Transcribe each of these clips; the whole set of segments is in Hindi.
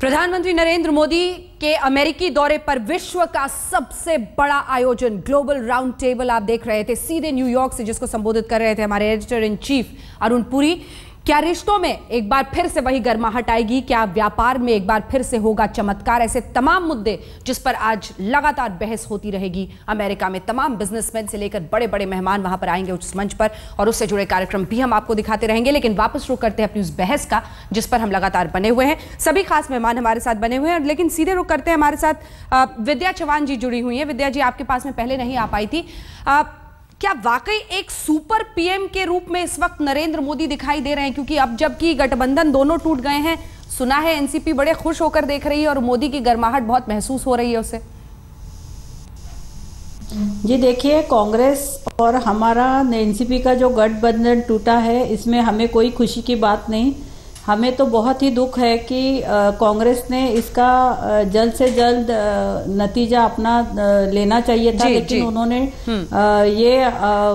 प्रधानमंत्री नरेंद्र मोदी के अमेरिकी दौरे पर विश्व का सबसे बड़ा आयोजन, ग्लोबल राउंड टेबल, आप देख रहे थे, सीधे न्यूयॉर्क से जिसको संबोधित कर रहे थे हमारे editor in chief Arun Puri. क्या रिश्तों में एक बार फिर से वही गर्माहट आएगी? क्या व्यापार में एक बार फिर से होगा चमत्कार? ऐसे तमाम मुद्दे जिस पर आज लगातार बहस होती रहेगी। अमेरिका में तमाम बिजनेसमैन से लेकर बड़े बड़े मेहमान वहाँ पर आएँगे उस मंच पर और उससे जुड़े कार्यक्रम भी हम आपको दिखाते रहेंगे। लेकिन वापस रुक करते हैं अपनी उस बहस का, जिस पर हम लगातार बने हुए हैं। सभी खास मेहमान हमारे साथ बने हुए हैं लेकिन सीधे रुक करते हैं हमारे साथ विद्या चौहान जी जुड़ी हुई है। विद्या जी, आपके पास में पहले नहीं आ पाई थी। क्या वाकई एक सुपर पीएम के रूप में इस वक्त नरेंद्र मोदी दिखाई दे रहे हैं? क्योंकि अब जबकि गठबंधन दोनों टूट गए हैं, सुना है एनसीपी बड़े खुश होकर देख रही है और मोदी की गर्माहट बहुत महसूस हो रही है उसे। जी देखिए, कांग्रेस और हमारा एनसीपी का जो गठबंधन टूटा है, इसमें हमें कोई खुशी की बात नहीं। हमें तो बहुत ही दुख है कि कांग्रेस ने इसका जल्द से जल्द नतीजा अपना लेना चाहिए था जी, लेकिन जी. उन्होंने हम्म। ये आ,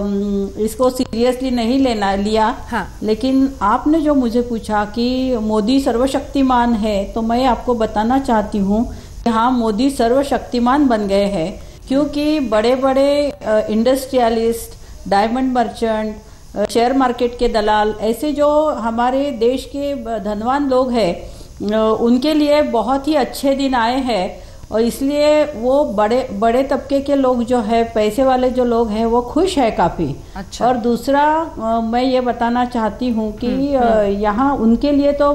इसको सीरियसली नहीं लेना लिया हाँ. लेकिन आपने जो मुझे पूछा कि मोदी सर्वशक्तिमान है तो मैं आपको बताना चाहती हूँ कि हाँ मोदी सर्वशक्तिमान बन गए हैं क्योंकि बड़े बड़े industrialist diamond merchant share market के दलाल ऐसे जो हमारे देश के धनवान लोग हैं उनके लिए बहुत ही अच्छे दिन आए हैं और इसलिए वो बड़े बड़े तबके के लोग जो है पैसे वाले जो लोग हैं वो खुश है काफ़ी अच्छा। और दूसरा मैं ये बताना चाहती हूँ कि हम्म, हम्म। यहाँ उनके लिए तो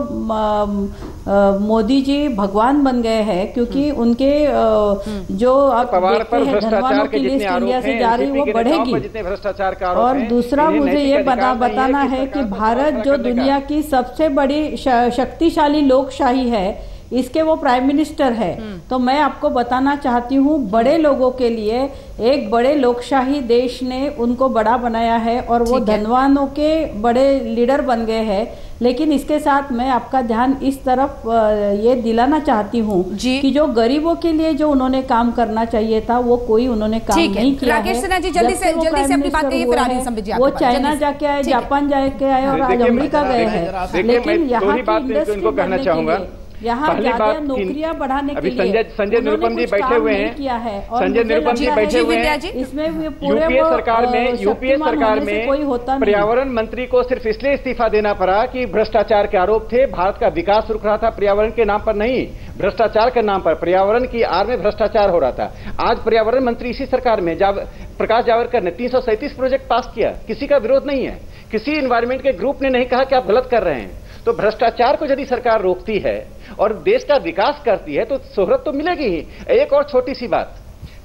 मोदी जी भगवान बन गए हैं क्योंकि हम्म। उनके जो आप देखते हैं धनवानों की लिस्ट इंडिया से जा रही वो बढ़ेगी। और दूसरा मुझे ये बता बताना है कि भारत जो दुनिया की सबसे बड़ी शक्तिशाली लोकशाही है इसके वो प्राइम मिनिस्टर है। हम्म। तो मैं आपको बताना चाहती हूँ बड़े लोगों के लिए एक बड़े लोकशाही देश ने उनको बड़ा बनाया है और वो धनवानों के बड़े लीडर बन गए हैं। लेकिन इसके साथ मैं आपका ध्यान इस तरफ़ ये दिलाना चाहती हूँ कि जो गरीबों के लिए जो उन्होंने काम करना चाहिए था वो कोई उन्होंने काम नहीं किया है। जल्दी से जल्दी से अपनी बात कहिए वो चाइना जाके आए जापान जाके आए और आज अमरीका गए हैं। लेकिन यहाँ की इंडस्ट्री यहाँ नौकरियाँ बढ़ाने के लिए संजय संजय निरुपम जी बैठे हुए हैं। किया है संजय निरुपम जी बैठे हुए हैं। इसमें पूरे यूपीए सरकार में यूपीए सरकार में कोई होता पर्यावरण मंत्री को सिर्फ़ इसलिए इस्तीफा देना पड़ा कि भ्रष्टाचार के आरोप थे। भारत का विकास रुक रहा था पर्यावरण के नाम पर नहीं भ्रष्टाचार के नाम पर। पर्यावरण की आर में भ्रष्टाचार हो रहा था। आज पर्यावरण मंत्री इसी सरकार में जब प्रकाश जावड़ेकर ने तीन सौ सैंतीस प्रोजेक्ट पास किया। किसी का विरोध नहीं है। किसी इन्वायरमेंट के ग्रुप ने नहीं कहा कि आप गलत कर रहे हैं। तो भ्रष्टाचार को यदि सरकार रोकती है और देश का विकास करती है तो शोहरत तो मिलेगी ही। एक और छोटी सी बात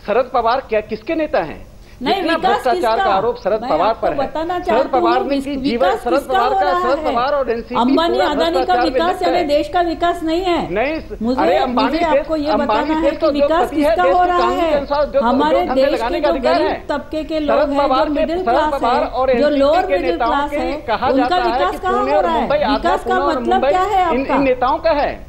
शरद पवार क्या किसके नेता हैं? नहीं भ्रष्टाचार का आरोप शरद पवार पर है। शरद पवार ने जीवन शरद पवार का शरद पवार और अंबानी अदानी का विकास यानी देश का विकास नहीं है। नहीं मुझे मुझे आपको ये बताना है कि विकास किसका हो रहा है? हमारे देश के जो गरीब तबके के लोग हैं जो मिडिल क्लास है जो लोअर मिडिल क्लास है उनका विकास कहाँ हो रहा है? विकास का मतलब क्या है आपका? नेताओं का है।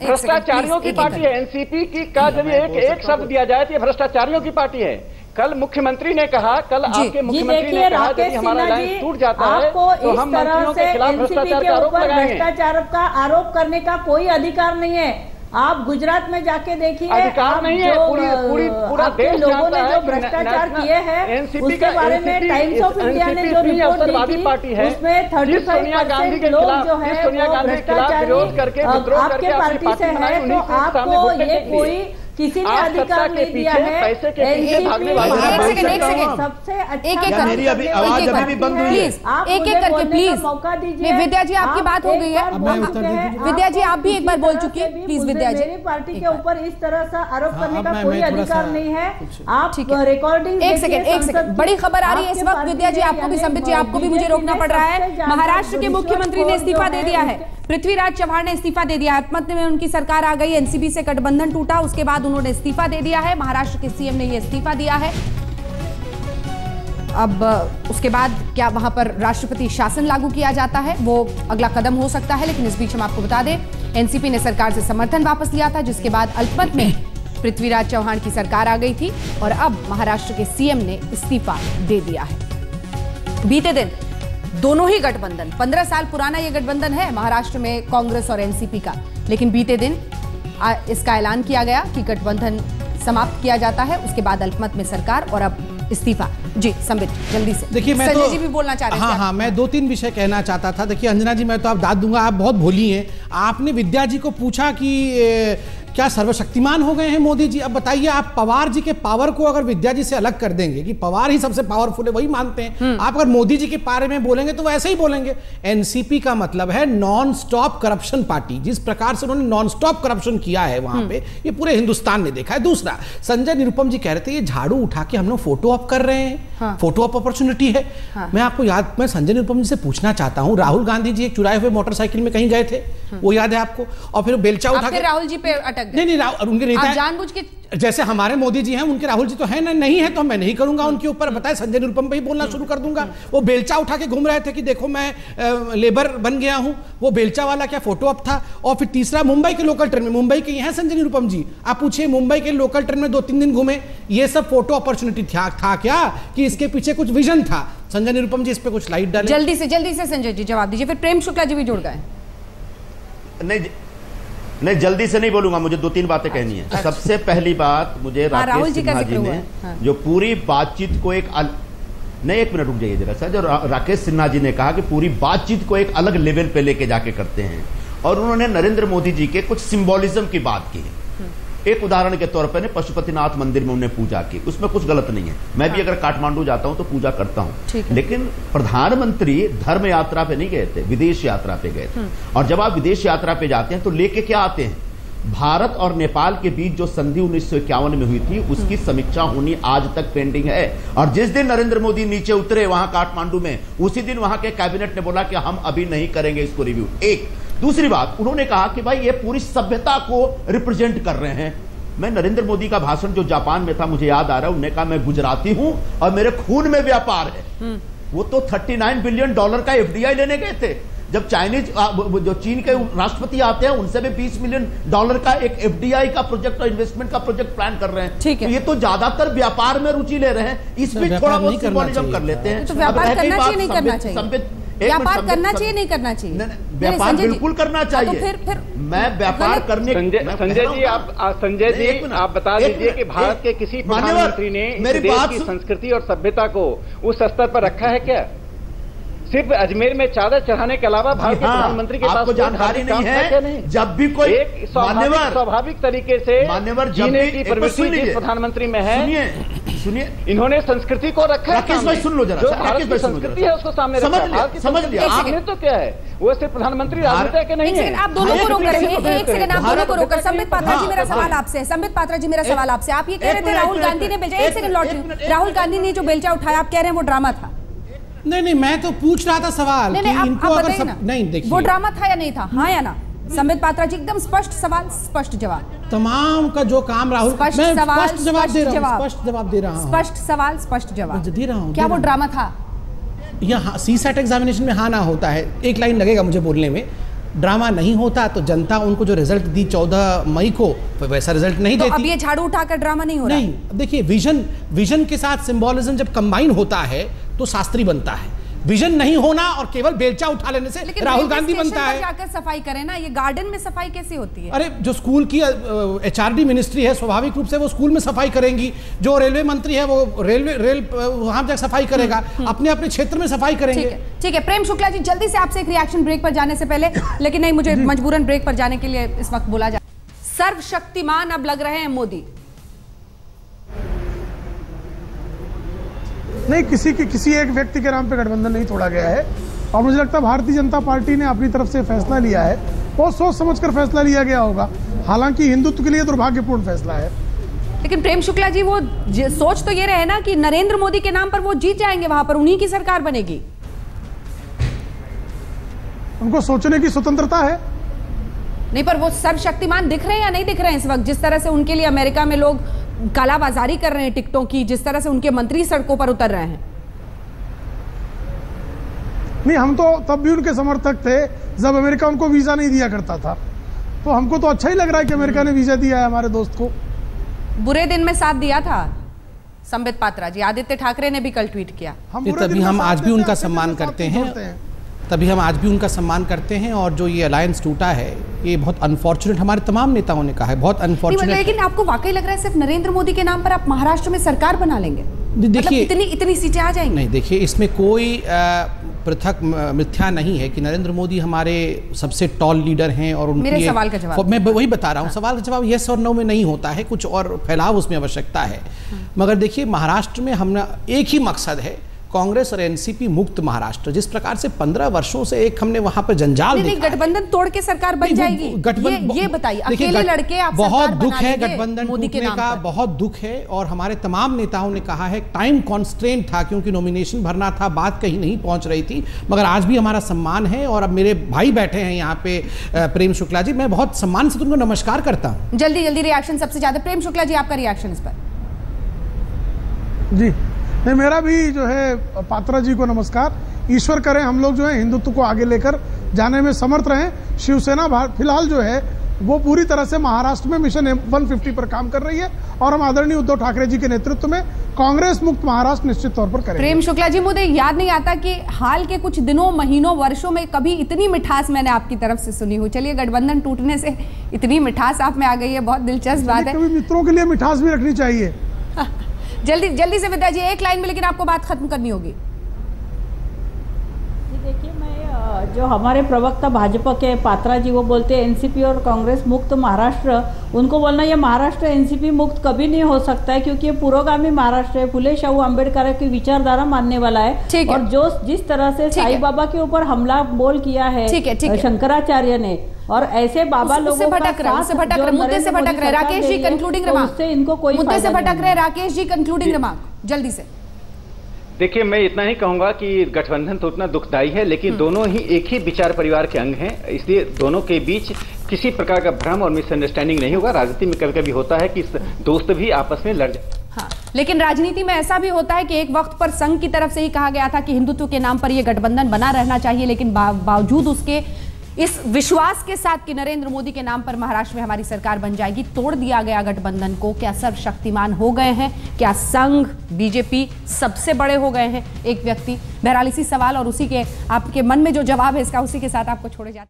भ्रष्टाचारियों की पार्टी है। एनसीपी की का जब एक एक शब्द दिया जाए तो ये भ्रष्टाचारियों की पार्टी है। कल मुख्यमंत्री ने कहा कल आपके मुख्यमंत्री ने कहा यदि हमारा लाइन टूट जाता है तो हम मंत्रियों के खिलाफ भ्रष्टाचार का आरोप लगाएँगे। भ्रष्टाचार का आरोप करने का कोई अधिकार नहीं है। आप गुजरात में जाके देखिए अधिकार नहीं है पूरी पूरी पूरा देश लोगों ने जो भ्रष्टाचार किए हैं उसके बारे में टाइम्स ऑफ़ इंडिया ने जो रिपोर्ट दी थी उसमें थर्टी फाइव परसेंट लोग जो है वो भ्रष्टाचार आपके पार्टी से है तो आपको ये कोई किसी ने अधिकार नहीं दिया है पैसे के पीछे भागने वाले सबसे अच्छा एक एक मेरी अभी आवाज़ अभी भी बंद हुई है एक एक करके। प्लीज़ मौका दीजिए। विद्या जी आपकी बात हो गई है। विद्या जी आप भी एक बार बोल चुकी है। प्लीज़ विद्या जी। मेरी पार्टी के ऊपर इस तरह से आरोप करने का कोई अधिकार नहीं है। आप रिकॉर्डिंग एक सेकंड एक सेकंड। बड़ी खबर आ रही है इस वक्त विद्या जी आपको भी संबित जी आपको भी मुझे रोकना पड़ रहा है। महाराष्ट्र के मुख्यमंत्री ने इस्तीफा दे दिया है। पृथ्वीराज चौहान ने इस्तीफा दे दिया आत्मत में उनकी सरकार आ गई, एनसीबी से गठबंधन टूटा, उसके बाद उन्होंने इस्तीफा दे दिया है। महाराष्ट्र के सीएम ने यह इस्तीफा दिया है। अब, उसके बाद क्या वहाँ पर राष्ट्रपति शासन लागू किया जाता है? वो अगला कदम हो सकता है, लेकिन इस बीच हम आपको बता दें एनसीपी ने सरकार से समर्थन वापस लिया था, जिसके बाद अल्पमत में पृथ्वीराज चौहान की सरकार आ गई थी, और अब महाराष्ट्र के सीएम ने इस्तीफा दे दिया है। बीते दिन दोनों ही गठबंधन। पंद्रह साल पुराना ये गठबंधन है महाराष्ट्र में कांग्रेस और एनसीपी का। लेकिन बीते दिन इसका ऐलान किया गया कि गठबंधन समाप्त किया जाता है उसके बाद अल्पमत में सरकार और अब इस्तीफा। जी संबित जल्दी से। देखिए मैं तो जी भी बोलना चाह रहे हाँ हाँ मैं दो तीन विषय कहना चाहता था। देखिए अंजना जी मैं तो आप दाद दूँगा आप बहुत भोली हैं। आपने विद्या जी को पूछा कि क्या सर्वशक्तिमान हो गए हैं मोदी जी अब बताइए आप पवार जी के पावर को अगर विद्या जी से अलग कर देंगे कि पवार ही सबसे पावरफुल है वही मानते हैं हम्म। आप अगर मोदी जी के बारे में बोलेंगे तो वैसे ही बोलेंगे एनसीपी का मतलब है नॉन स्टॉप करप्शन पार्टी जिस प्रकार से उन्होंने नॉन स्टॉप करप्शन किया है वहाँ हम्म। पे ये पूरे हिंदुस्तान ने देखा है दूसरा संजय निरुपम जी कह रहे थे ये झाड़ू उठा के हम लोग फ़ोटो अप कर रहे हैं हाँ। फ़ोटो अप अपॉर्चुनिटी है हाँ। मैं आपको याद मैं संजय निरुपम जी से पूछना चाहता हूँ राहुल गांधी जी एक चुराए हुए मोटरसाइकिल में कहीं गए थे हाँ। वो याद है आपको और फिर बेलचा उठा के राहुल जी पे अटक नहीं नहीं उनके नेता जानबूझ के जैसे हमारे मोदी जी हैं उनके राहुल जी तो है ना नहीं है तो मैं नहीं करूँगा उनके ऊपर। बताए संजय निरुपम पे ही बोलना शुरू कर दूँगा। वो बेलचा उठा के घूम रहे थे कि देखो मैं लेबर बन गया हूँ। वो बेलचा वाला क्या फ़ोटो अप था? और फिर तीसरा मुंबई के लोकल ट्रेन में मुंबई के हैं संजय निरुपम जी आप पूछिए मुंबई के लोकल ट्रेन में दो तीन दिन घूमे ये सब फ़ोटो अपॉर्चुनिटी था, था क्या? कि इसके पीछे कुछ विजन था? संजय निरुपम जी इस पर कुछ लाइट डाले। जल्दी से जल्दी से संजय जी जवाब दीजिए फिर प्रेम शुक्ला जी भी जुड़ गए। नहीं नहीं जल्दी से नहीं बोलूँगा मुझे दो तीन बातें कहनी है अच्छा। सबसे पहली बात मुझे हाँ, राकेश सिन्हा जी ने हाँ। जो पूरी बातचीत को एक अल... नहीं एक मिनट रुक जाइए जरा सर जो रा, राकेश सिन्हा जी ने कहा कि पूरी बातचीत को एक अलग लेवल पे लेके जाके करते हैं और उन्होंने नरेंद्र मोदी जी के कुछ सिम्बोलिज्म की बात की है एक उदाहरण के तौर पर पशुपतिनाथ मंदिर में उन्हें पूजा की। उसमें कुछ गलत नहीं है। मैं भी हाँ। अगर काठमांडू जाता हूँ तो पूजा करता हूँ। लेकिन प्रधानमंत्री धर्म यात्रा पे नहीं गए थे विदेश यात्रा पे गए थे। हम्म। और जब आप विदेश यात्रा पे जाते हैं तो लेके क्या आते हैं? भारत और नेपाल के बीच जो संधि उन्नीस सौ इक्यावन में हुई थी उसकी हम्म। समीक्षा होनी आज तक पेंडिंग है। और जिस दिन नरेंद्र मोदी नीचे उतरे वहाँ काठमांडू में उसी दिन वहाँ के कैबिनेट ने बोला कि हम अभी नहीं करेंगे इसको रिव्यू। एक दूसरी बात उन्होंने कहा कि भाई ये पूरी सभ्यता को रिप्रेजेंट कर रहे हैं। मैं नरेंद्र मोदी का भाषण जो जापान में था मुझे याद आ रहा है उन्होंने कहा मैं गुजराती हूँ और मेरे खून में व्यापार है। हम्म। वो तो 39 बिलियन डॉलर का एफडीआई लेने गए थे। जब चाइनीज़ जो चीन के राष्ट्रपति आते हैं उनसे भी 20 मिलियन डॉलर का एक एफडीआई का प्रोजेक्ट और इन्वेस्टमेंट का प्रोजेक्ट प्लान कर रहे हैं। ठीक है। तो ये तो ज़्यादातर व्यापार में रुचि ले रहे हैं। इसमें थोड़ा बहुत कर लेते हैं। तो व्यापार करना चाहिए नहीं करना चाहिए? व्यापार बिल्कुल करना तो चाहिए। फिर फिर मैं व्यापार करने संजय जी आप संजय जी आप बता दीजिए कि भारत के किसी प्रधानमंत्री ने मेरी बात की संस्कृति और सभ्यता को उस स्तर पर रखा है क्या? सिर्फ़ अजमेर में चादर चढ़ाने के अलावा भारत के हाँ, प्रधानमंत्री के पास जानकारी नहीं है नहीं? जब भी कोई एक स्वाभाविक तरीके से मान्यवर जीने की प्रवृत्ति प्रधानमंत्री में है सुनिए इन्होंने संस्कृति को रखा राकेश भाई सुन लो जरा राकेश भाई संस्कृति है उसको सामने समझ लिया समझ लिया। आपने तो क्या है? वो सिर्फ़ प्रधानमंत्री राजनीति के नहीं है? आप दोनों को रोक रहे एक सेकंड आप दोनों को रोकर संबित पात्रा जी मेरा सवाल आपसे संबित पात्रा जी मेरा सवाल आपसे आप ये कह रहे थे राहुल गांधी ने बेलचा एक सेकंड लौट राहुल गांधी ने जो बेलचा उठाया आप कह रहे हैं वो ड्रामा था। नहीं नहीं मैं तो पूछ रहा था सवाल नहीं, नहीं, इनको अगर सब, नहीं देखिए। वो ड्रामा था या नहीं था? हाँ या ना? संबित पात्रा जी एकदम स्पष्ट सवाल स्पष्ट जवाब। तमाम का जो काम राहुल स्पष्ट सवाल स्पष्ट जवाब दे रहा हूँ स्पष्ट जवाब दे रहा हूँ। स्पष्ट सवाल स्पष्ट जवाब। दे रहा हूँ क्या वो ड्रामा था? यहाँ सी सेट एग्जामिनेशन में हाँ ना होता है। एक लाइन लगेगा मुझे बोलने में। ड्रामा नहीं होता तो जनता उनको जो रिज़ल्ट दी चौदह मई को वैसा रिज़ल्ट नहीं तो देती। अब ये झाड़ू उठाकर ड्रामा नहीं हो रहा? नहीं देखिए विजन विजन के साथ सिंबोलिज्म जब कंबाइन होता है तो शास्त्री बनता है। विजन नहीं होना और केवल बेलचा उठा लेने से राहुल गांधी बनता है। जाकर सफ़ाई करें ना ये गार्डन में सफ़ाई कैसे होती है? अरे जो स्कूल की एचआरडी मिनिस्ट्री है स्वाभाविक रूप से वो स्कूल में सफ़ाई करेंगी। जो रेलवे मंत्री है वो रेलवे रेल वहाँ जाकर सफ़ाई करेगा। हम्म, हम्म। अपने अपने क्षेत्र में सफ़ाई करेंगे। ठीक है प्रेम शुक्ला जी जल्दी से आपसे एक रिएक्शन ब्रेक पर जाने से पहले लेकिन नहीं मुझे मजबूरन ब्रेक पर जाने के लिए इस वक्त बोला जाए सर्वशक्तिमान अब लग रहे हैं मोदी। नहीं किसी के किसी एक व्यक्ति के नाम पे गठबंधन नहीं तोड़ा गया है। और मुझे लगता है भारतीय जनता पार्टी ने अपनी तरफ़ से फैसला लिया है। बहुत सोच समझकर फैसला लिया गया होगा। हालाँकि हिंदुत्व के लिए दुर्भाग्यपूर्ण फैसला है। लेकिन प्रेम शुक्ला जी वो सोच तो ये रहे ना कि नरेंद्र मोदी के नाम पर वो जीत जाएँगे वहाँ पर उन्हीं की सरकार बनेगी। उनको सोचने की स्वतंत्रता है। नहीं पर वो सर्वशक्तिमान दिख रहे हैं या नहीं दिख रहे हैं इस वक्त? जिस तरह से उनके लिए अमेरिका में लोग कालाबाजारी कर रहे हैं टिकटों की जिस तरह से उनके मंत्री सड़कों पर उतर रहे हैं। नहीं हम तो तब भी उनके समर्थक थे जब अमेरिका उनको वीज़ा नहीं दिया करता था। तो हमको तो अच्छा ही लग रहा है कि अमेरिका ने वीज़ा दिया है हमारे दोस्त को। बुरे दिन में साथ दिया था संबित पात्रा जी। आदित्य ठाकरे ने भी कल ट्वीट किया। हम तभी हम आज भी उनका सम्मान करते हैं। तभी हम आज भी उनका सम्मान करते हैं और जो ये अलायंस टूटा है ये बहुत अनफॉर्चुनेट हमारे तमाम नेताओं ने कहा है बहुत अनफॉर्चुनेट लेकिन आपको वाकई लग रहा है सिर्फ़ नरेंद्र मोदी के नाम पर आप महाराष्ट्र में सरकार बना लेंगे? देखिए मतलब इतनी इतनी सीटें आ जाएँगी? नहीं देखिए इसमें कोई पृथक मिथ्या नहीं है कि नरेंद्र मोदी हमारे सबसे टॉल लीडर हैं और उनके मेरे सवाल का जवाब। मैं वही बता रहा हूँ हाँ। सवाल का जवाब यस और नो में नहीं होता है कुछ और फैलाव उसमें आवश्यकता है। हाँ। मगर देखिए महाराष्ट्र में हमने एक ही मकसद है कांग्रेस और एनसीपी मुक्त महाराष्ट्र जिस प्रकार से पंद्रह वर्षों से एक हमने वहाँ पर जंजाल नहीं, नहीं गठबंधन तोड़ के सरकार बन जाएगी। गठबंधन ये, ये बताइए अकेले लड़के आप बहुत दुख है गठबंधन टूटने का बहुत दुख है और हमारे तमाम नेताओं ने कहा है टाइम कॉन्स्ट्रेंट था क्योंकि नॉमिनेशन भरना था बात कहीं नहीं पहुँच रही थी मगर आज भी हमारा सम्मान है और अब मेरे भाई बैठे हैं यहाँ पे प्रेम शुक्ला जी मैं बहुत सम्मान से तुमको नमस्कार करता हूँ। जल्दी जल्दी रिएक्शन सबसे ज़्यादा। प्रेम शुक्ला जी आपका रिएक्शन इस पर। जी। नहीं मेरा भी जो है पात्रा जी को नमस्कार। ईश्वर करें हम लोग जो है हिंदुत्व को आगे लेकर जाने में समर्थ रहें। शिवसेना फ़िलहाल जो है वो पूरी तरह से महाराष्ट्र में मिशन 150 पर काम कर रही है और हम आदरणीय उद्धव ठाकरे जी के नेतृत्व में कांग्रेस मुक्त महाराष्ट्र निश्चित तौर पर करेंगे। प्रेम शुक्ला जी मुझे याद नहीं आता कि हाल के कुछ दिनों महीनों वर्षों में कभी इतनी मिठास मैंने आपकी तरफ़ से सुनी हो। चलिए गठबंधन टूटने से इतनी मिठास आप में आ गई है बहुत दिलचस्प बात है। मित्रों के लिए मिठास भी रखनी चाहिए। जल्दी जल्दी से विद्या जी एक लाइन में लेकिन आपको बात खत्म करनी होगी देखिए मैं जो हमारे प्रवक्ता भाजपा के पात्रा जी वो बोलते हैं एनसीपी और कांग्रेस मुक्त महाराष्ट्र। उनको बोलना ये महाराष्ट्र एनसीपी मुक्त कभी नहीं हो सकता है क्योंकि ये पुरोगामी महाराष्ट्र है। फुले शाहू अंबेडकर की विचारधारा मानने वाला है। और जो जिस तरह से साई बाबा के ऊपर हमला बोल किया है शंकराचार्य ने और ऐसे बाबा लोगों से भटक रहे से भटक रहे मुद्दे से भटक रहे राकेश जी कंक्लूडिंग रिमार्क इनको कोई मुद्दे से भटक रहे राकेश जी कंक्लूडिंग रिमार्क जल्दी से। देखिए मैं इतना ही कहूँगा कि गठबंधन तो उतना दुखदायी है लेकिन हम्म। दोनों ही एक ही विचार परिवार के अंग हैं। इसलिए दोनों के बीच किसी प्रकार का भ्रम और मिसअंडरस्टैंडिंग नहीं होगा। राजनीति में कभी कभी होता है कि दोस्त भी आपस में लड़ जाए हाँ। लेकिन राजनीति में ऐसा भी होता है कि एक वक्त पर संघ की तरफ़ से ही कहा गया था कि हिंदुत्व के नाम पर यह गठबंधन बना रहना चाहिए लेकिन बावजूद उसके इस विश्वास के साथ कि नरेंद्र मोदी के नाम पर महाराष्ट्र में हमारी सरकार बन जाएगी, तोड़ दिया गया गठबंधन को क्या सर्वशक्तिमान हो गए हैं? क्या संघ, बीजेपी सबसे बड़े हो गए हैं? एक व्यक्ति, बहरहाल इसी सवाल और उसी के आपके मन में जो जवाब है इसका उसी के साथ आपको छोड़े जाते